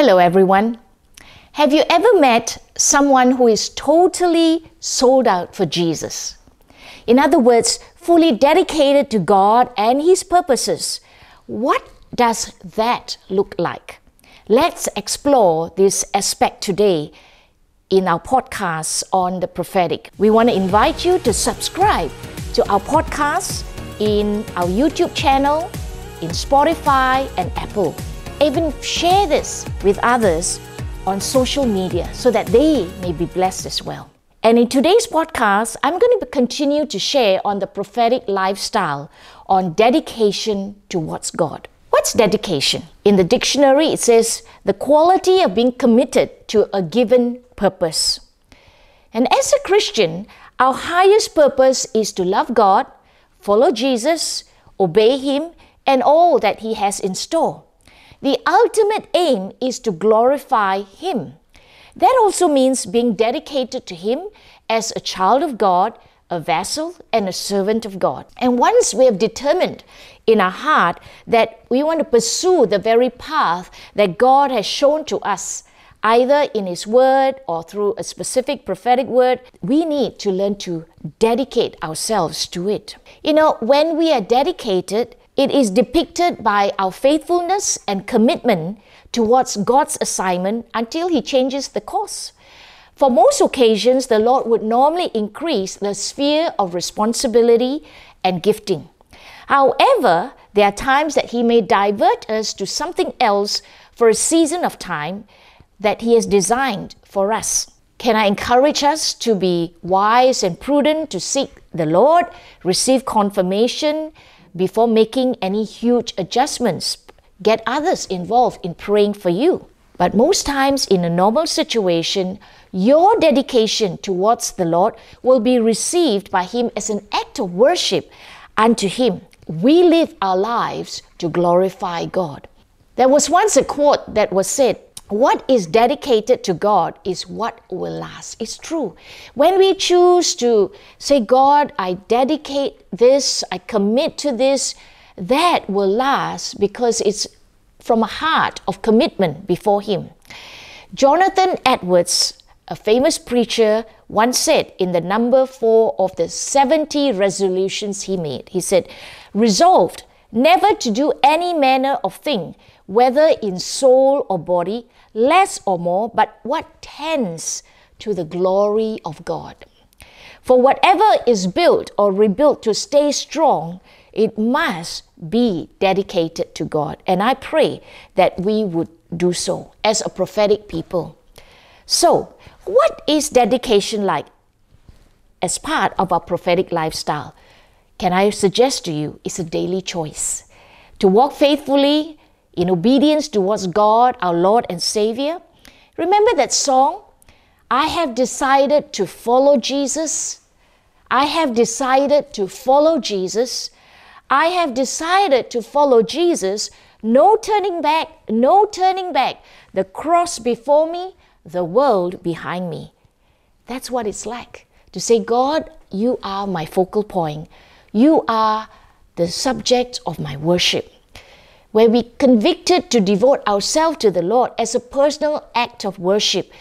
Hello, everyone. Have you ever met someone who is totally sold out for Jesus? In other words, fully dedicated to God and His purposes. What does that look like? Let's explore this aspect today in our podcast on the prophetic. We want to invite you to subscribe to our podcast in our YouTube channel, in Spotify and Apple. Even share this with others on social media so that they may be blessed as well. And in today's podcast, I'm going to continue to share on the prophetic lifestyle on dedication towards God. What's dedication? In the dictionary, it says the quality of being committed to a given purpose. And as a Christian, our highest purpose is to love God, follow Jesus, obey Him, and all that He has in store. The ultimate aim is to glorify Him. That also means being dedicated to Him as a child of God, a vessel, and a servant of God. And once we have determined in our heart that we want to pursue the very path that God has shown to us, either in His Word or through a specific prophetic word, we need to learn to dedicate ourselves to it. You know, when we are dedicated, it is depicted by our faithfulness and commitment towards God's assignment until He changes the course. For most occasions, the Lord would normally increase the sphere of responsibility and gifting. However, there are times that He may divert us to something else for a season of time that He has designed for us. Can I encourage us to be wise and prudent, to seek the Lord, receive confirmation before making any huge adjustments? Get others involved in praying for you. But most times, in a normal situation, your dedication towards the Lord will be received by Him as an act of worship unto Him. We live our lives to glorify God. There was once a quote that was said, what is dedicated to God is what will last. It's true. When we choose to say, God, I dedicate this, I commit to this, that will last because it's from a heart of commitment before Him. Jonathan Edwards, a famous preacher, once said in the number four of the 70 resolutions he made, he said, Resolved never to do any manner of thing, whether in soul or body, less or more, but what tends to the glory of God. For whatever is built or rebuilt to stay strong, it must be dedicated to God. And I pray that we would do so as a prophetic people. So, what is dedication like as part of our prophetic lifestyle? Can I suggest to you it's a daily choice to walk faithfully in obedience towards God, our Lord and Savior. Remember that song? I have decided to follow Jesus. I have decided to follow Jesus. I have decided to follow Jesus. No turning back, no turning back. The cross before me, the world behind me. That's what it's like to say, God, you are my focal point. You are the subject of my worship where we convicted to devote ourselves to the Lord as a personal act of worship,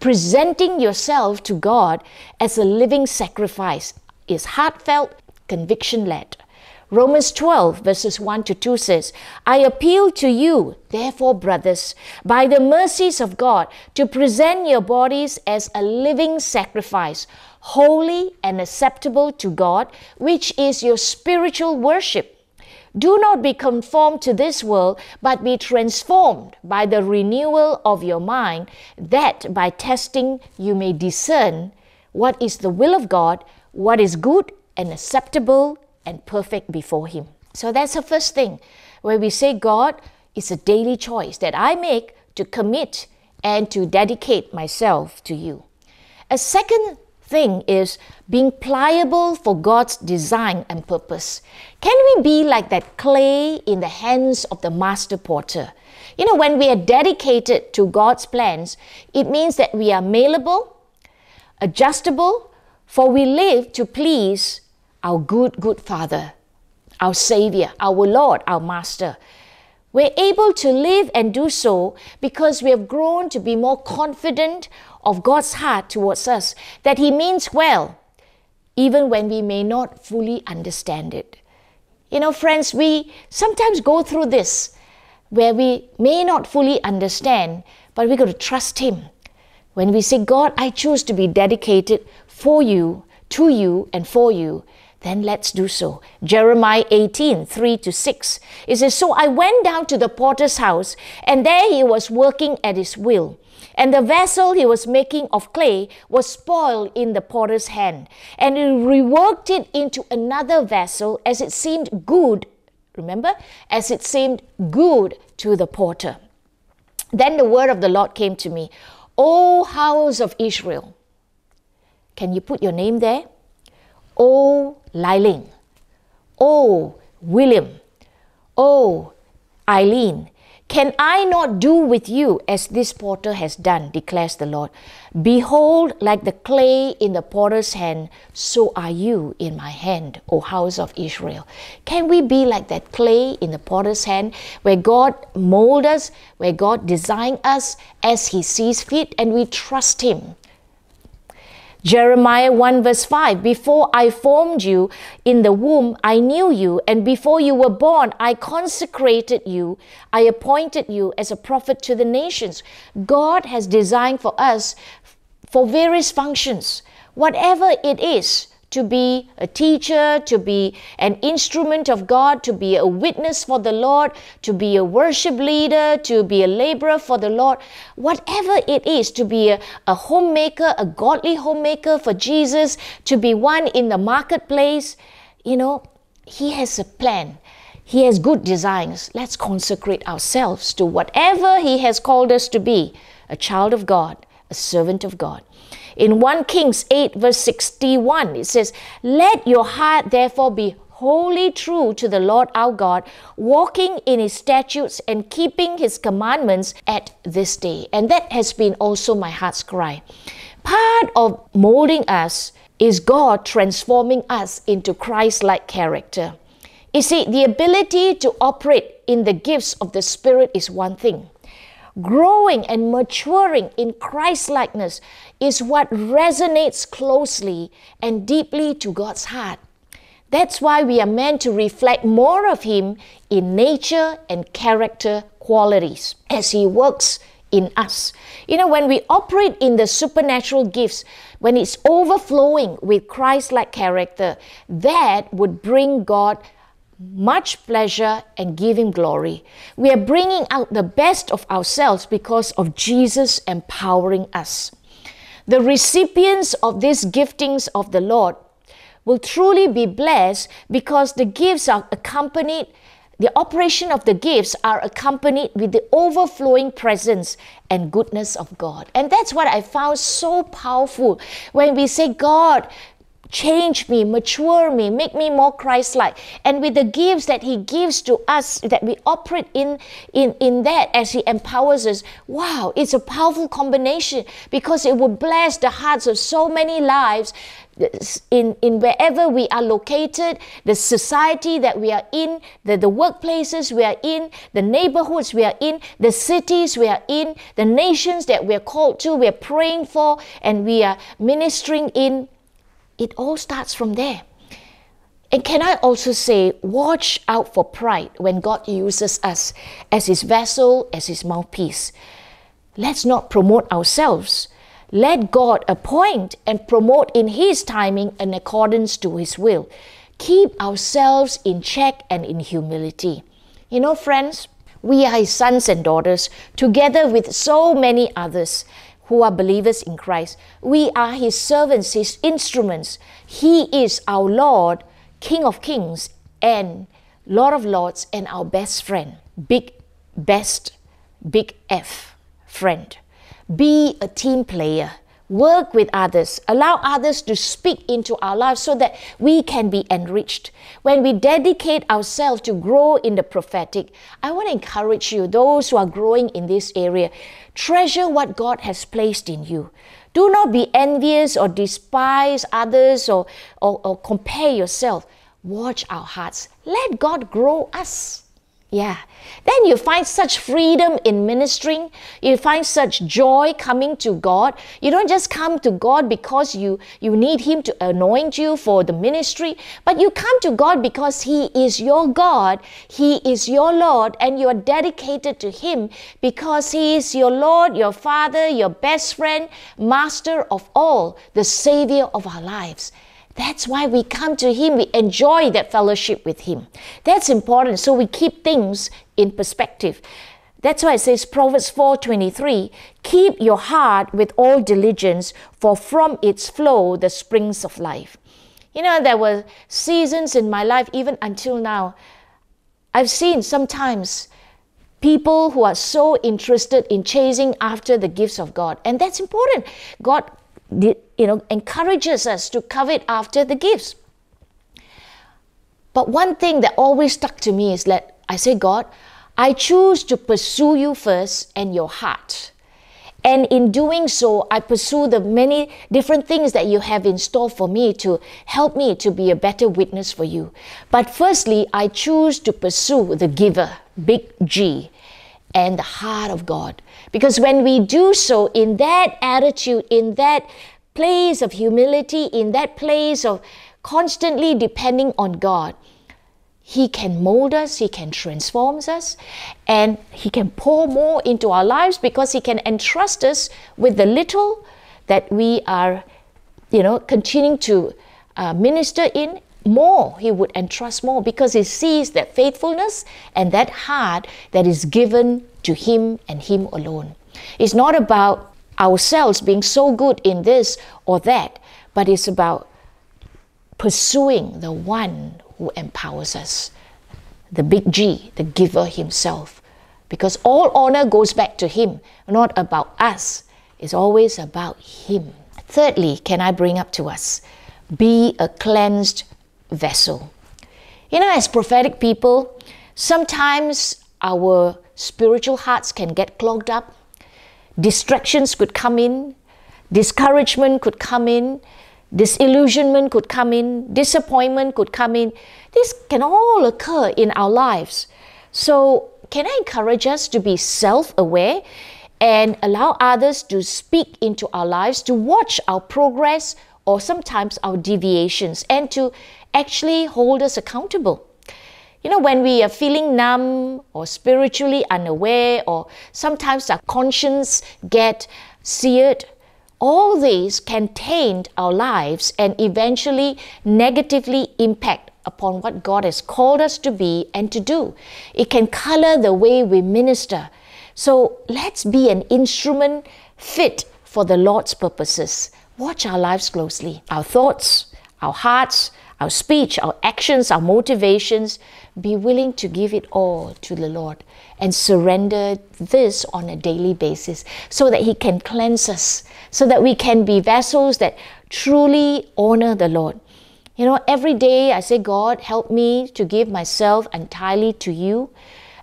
presenting yourself to God as a living sacrifice is heartfelt, conviction led. Romans 12, verses 1 to 2 says, I appeal to you, therefore, brothers, by the mercies of God, to present your bodies as a living sacrifice, holy and acceptable to God, which is your spiritual worship. Do not be conformed to this world, but be transformed by the renewal of your mind, that by testing you may discern what is the will of God, what is good and acceptable and perfect before Him. So that's the first thing where we say, God, it's a daily choice that I make to commit and to dedicate myself to you. A second thing is being pliable for God's design and purpose. Can we be like that clay in the hands of the master potter? You know, when we are dedicated to God's plans, it means that we are malleable, adjustable, for we live to please our good, good Father, our Savior, our Lord, our Master. We're able to live and do so because we have grown to be more confident of God's heart towards us, that He means well, even when we may not fully understand it. You know, friends, we sometimes go through this where we may not fully understand, but we've got to trust Him. When we say, God, I choose to be dedicated for you, to you, and for you, then let's do so. Jeremiah 18, 3 to 6. It says, So I went down to the potter's house, and there he was working at his will. And the vessel he was making of clay was spoiled in the potter's hand. And he reworked it into another vessel as it seemed good. Remember? As it seemed good to the potter. Then the word of the Lord came to me, O house of Israel. Can you put your name there? O Lai Ling. O William. O Eileen. Can I not do with you as this potter has done, declares the Lord? Behold, like the clay in the potter's hand, so are you in my hand, O house of Israel. Can we be like that clay in the potter's hand, where God mold us, where God design us as He sees fit, and we trust Him? Jeremiah 1 verse 5 Before I formed you in the womb, I knew you, and before you were born, I consecrated you. I appointed you as a prophet to the nations. God has designed for us for various functions, whatever it is to be a teacher, to be an instrument of God, to be a witness for the Lord, to be a worship leader, to be a laborer for the Lord, whatever it is, to be a, a homemaker, a godly homemaker for Jesus, to be one in the marketplace, you know, He has a plan. He has good designs. Let's consecrate ourselves to whatever He has called us to be a child of God, a servant of God. In 1 Kings 8, verse 61, it says, Let your heart therefore be wholly true to the Lord our God, walking in his statutes and keeping his commandments at this day. And that has been also my heart's cry. Part of molding us is God transforming us into Christ like character. You see, the ability to operate in the gifts of the Spirit is one thing growing and maturing in Christ likeness is what resonates closely and deeply to God's heart. That's why we are meant to reflect more of Him in nature and character qualities as He works in us. You know, when we operate in the supernatural gifts, when it's overflowing with Christ like character, that would bring God much pleasure and give Him glory. We are bringing out the best of ourselves because of Jesus empowering us. The recipients of these giftings of the Lord will truly be blessed because the gifts are accompanied, the operation of the gifts are accompanied with the overflowing presence and goodness of God. And that's what I found so powerful when we say, God, change me, mature me, make me more Christ like. And with the gifts that He gives to us, that we operate in, in, in that as He empowers us, wow, it's a powerful combination because it will bless the hearts of so many lives in, in wherever we are located, the society that we are in, the, the workplaces we are in, the neighborhoods we are in, the cities we are in, the nations that we are called to, we are praying for, and we are ministering in. It all starts from there. And can I also say, watch out for pride when God uses us as His vessel, as His mouthpiece. Let's not promote ourselves. Let God appoint and promote in His timing in accordance to His will. Keep ourselves in check and in humility. You know, friends, we are His sons and daughters, together with so many others who are believers in Christ. We are His servants, His instruments. He is our Lord, King of Kings, and Lord of Lords, and our best friend. Big, best, big F, friend. Be a team player work with others, allow others to speak into our lives so that we can be enriched. When we dedicate ourselves to grow in the prophetic, I want to encourage you, those who are growing in this area, treasure what God has placed in you. Do not be envious or despise others or, or, or compare yourself. Watch our hearts. Let God grow us. Yeah. Then you find such freedom in ministering. You find such joy coming to God. You don't just come to God because you, you need Him to anoint you for the ministry, but you come to God because He is your God. He is your Lord, and you are dedicated to Him because He is your Lord, your Father, your best friend, Master of all, the Savior of our lives. That's why we come to Him. We enjoy that fellowship with Him. That's important. So we keep things in perspective. That's why it says Proverbs 4:23, keep your heart with all diligence, for from its flow the springs of life. You know, there were seasons in my life, even until now, I've seen sometimes people who are so interested in chasing after the gifts of God. And that's important. God you know, encourages us to covet after the gifts. But one thing that always stuck to me is that I say, God, I choose to pursue you first and your heart. And in doing so, I pursue the many different things that you have in store for me to help me to be a better witness for you. But firstly, I choose to pursue the giver, big G, and the heart of God. Because when we do so in that attitude, in that place of humility, in that place of constantly depending on God, He can mold us, He can transform us, and He can pour more into our lives because He can entrust us with the little that we are, you know, continuing to uh, minister in. More, He would entrust more because He sees that faithfulness and that heart that is given to Him and Him alone. It's not about ourselves being so good in this or that, but it's about pursuing the one who empowers us, the big G, the giver himself. Because all honor goes back to him, not about us. It's always about him. Thirdly, can I bring up to us? Be a cleansed vessel. You know, as prophetic people, sometimes our spiritual hearts can get clogged up. Distractions could come in, discouragement could come in, disillusionment could come in, disappointment could come in. This can all occur in our lives. So, can I encourage us to be self aware and allow others to speak into our lives, to watch our progress or sometimes our deviations, and to actually hold us accountable? You know, when we are feeling numb or spiritually unaware, or sometimes our conscience get seared, all these can taint our lives and eventually negatively impact upon what God has called us to be and to do. It can color the way we minister. So let's be an instrument fit for the Lord's purposes. Watch our lives closely, our thoughts, our hearts, our speech, our actions, our motivations, be willing to give it all to the Lord and surrender this on a daily basis so that He can cleanse us, so that we can be vessels that truly honor the Lord. You know, every day I say, God, help me to give myself entirely to you.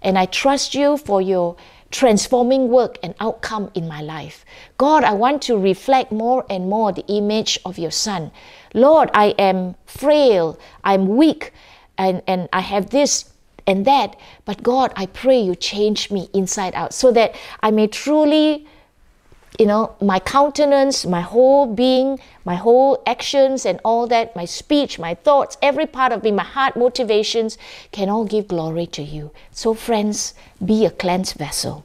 And I trust you for your transforming work and outcome in my life. God, I want to reflect more and more the image of your Son. Lord, I am frail, I'm weak, and, and I have this and that. But God, I pray you change me inside out so that I may truly, you know, my countenance, my whole being, my whole actions and all that, my speech, my thoughts, every part of me, my heart motivations can all give glory to you. So, friends, be a cleansed vessel.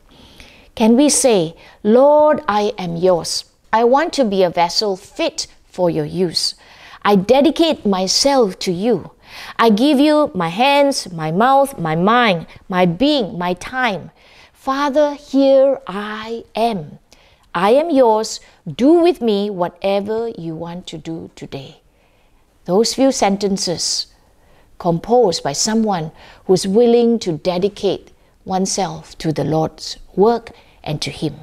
Can we say, Lord, I am yours? I want to be a vessel fit for your use. I dedicate myself to you. I give you my hands, my mouth, my mind, my being, my time. Father, here I am. I am yours. Do with me whatever you want to do today. Those few sentences composed by someone who's willing to dedicate oneself to the Lord's work and to Him.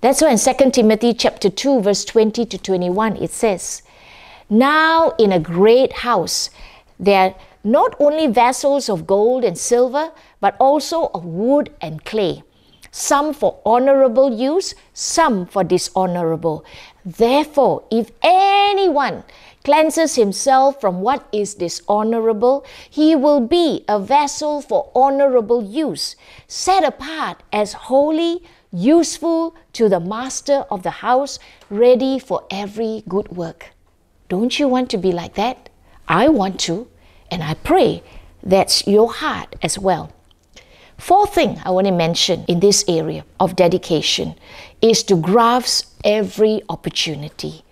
That's why in 2 Timothy chapter 2, verse 20 to 21, it says, now, in a great house, there are not only vessels of gold and silver, but also of wood and clay, some for honorable use, some for dishonorable. Therefore, if anyone cleanses himself from what is dishonorable, he will be a vessel for honorable use, set apart as holy, useful to the master of the house, ready for every good work. Don't you want to be like that? I want to, and I pray that's your heart as well. Fourth thing I want to mention in this area of dedication is to grasp every opportunity.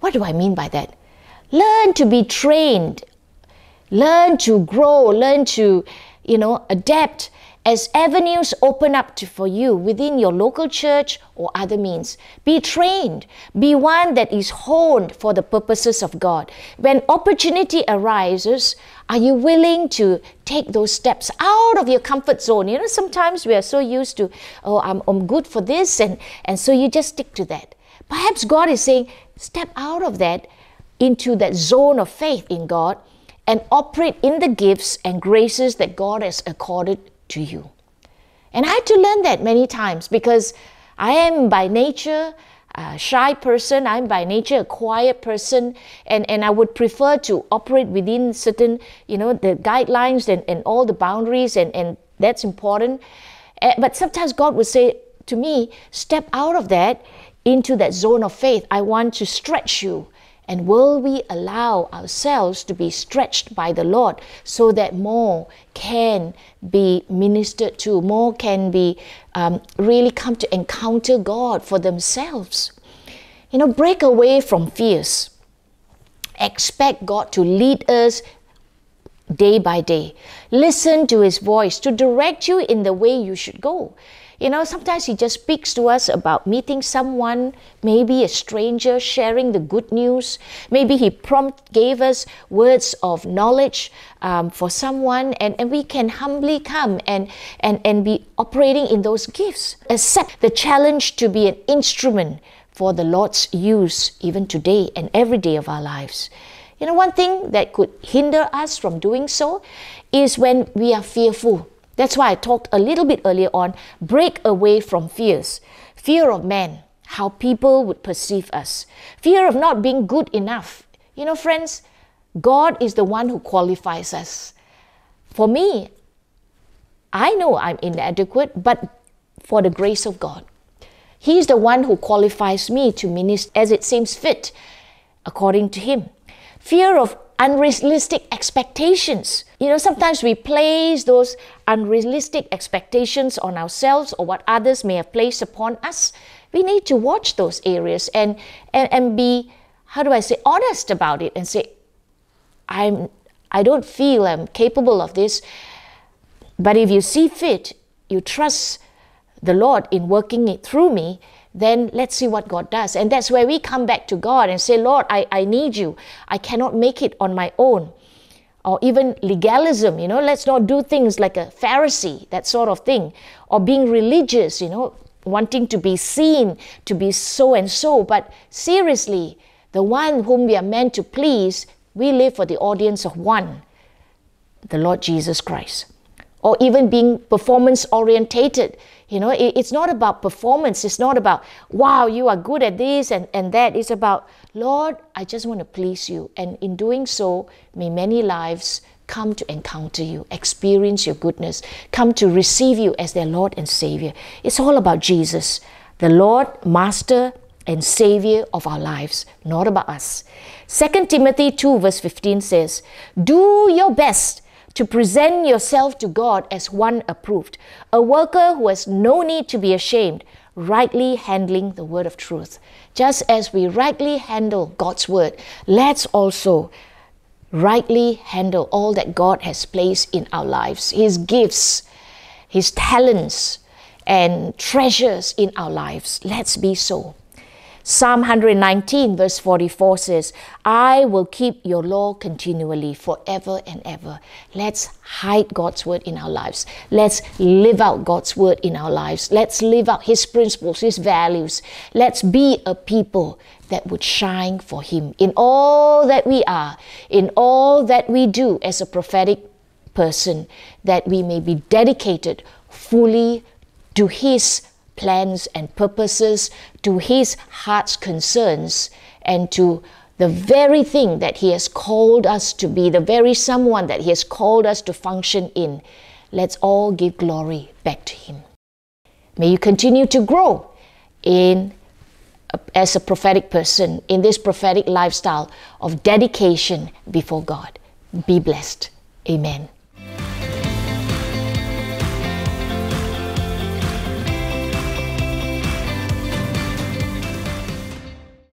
What do I mean by that? Learn to be trained, learn to grow, learn to, you know, adapt as avenues open up to, for you within your local church or other means. Be trained, be one that is honed for the purposes of God. When opportunity arises, are you willing to take those steps out of your comfort zone? You know, sometimes we are so used to, oh, I'm, I'm good for this, and, and so you just stick to that. Perhaps God is saying, step out of that into that zone of faith in God and operate in the gifts and graces that God has accorded to you. And I had to learn that many times because I am by nature a shy person, I'm by nature a quiet person, and, and I would prefer to operate within certain, you know, the guidelines and, and all the boundaries, and, and that's important. Uh, but sometimes God would say to me, step out of that into that zone of faith. I want to stretch you. And will we allow ourselves to be stretched by the Lord so that more can be ministered to, more can be um, really come to encounter God for themselves? You know, break away from fears. Expect God to lead us day by day. Listen to His voice to direct you in the way you should go. You know, sometimes He just speaks to us about meeting someone, maybe a stranger, sharing the good news. Maybe He prompt gave us words of knowledge um, for someone, and, and we can humbly come and, and, and be operating in those gifts. Accept the challenge to be an instrument for the Lord's use even today and every day of our lives. You know, one thing that could hinder us from doing so is when we are fearful that's why I talked a little bit earlier on break away from fears. Fear of man, how people would perceive us, fear of not being good enough. You know, friends, God is the one who qualifies us. For me, I know I'm inadequate, but for the grace of God. He's the one who qualifies me to minister as it seems fit according to Him. Fear of unrealistic expectations. You know, sometimes we place those unrealistic expectations on ourselves or what others may have placed upon us. We need to watch those areas and, and, and be, how do I say, honest about it and say, I'm I don't feel I'm capable of this. But if you see fit, you trust the Lord in working it through me, then let's see what God does. And that's where we come back to God and say, Lord, I, I need you. I cannot make it on my own. Or even legalism, you know, let's not do things like a Pharisee, that sort of thing. Or being religious, you know, wanting to be seen, to be so and so. But seriously, the one whom we are meant to please, we live for the audience of one, the Lord Jesus Christ. Or even being performance orientated you know, it, it's not about performance. It's not about, wow, you are good at this and, and that. It's about, Lord, I just want to please you. And in doing so, may many lives come to encounter you, experience your goodness, come to receive you as their Lord and Savior. It's all about Jesus, the Lord, Master, and Savior of our lives, not about us. 2 Timothy 2, verse 15 says, Do your best to present yourself to God as one approved, a worker who has no need to be ashamed, rightly handling the word of truth. Just as we rightly handle God's word, let's also rightly handle all that God has placed in our lives, His gifts, His talents, and treasures in our lives. Let's be so. Psalm 119, verse 44 says, I will keep your law continually forever and ever. Let's hide God's word in our lives. Let's live out God's word in our lives. Let's live out His principles, His values. Let's be a people that would shine for Him in all that we are, in all that we do as a prophetic person, that we may be dedicated fully to His plans and purposes, to His heart's concerns, and to the very thing that He has called us to be, the very someone that He has called us to function in. Let's all give glory back to Him. May you continue to grow in uh, as a prophetic person in this prophetic lifestyle of dedication before God. Be blessed. Amen.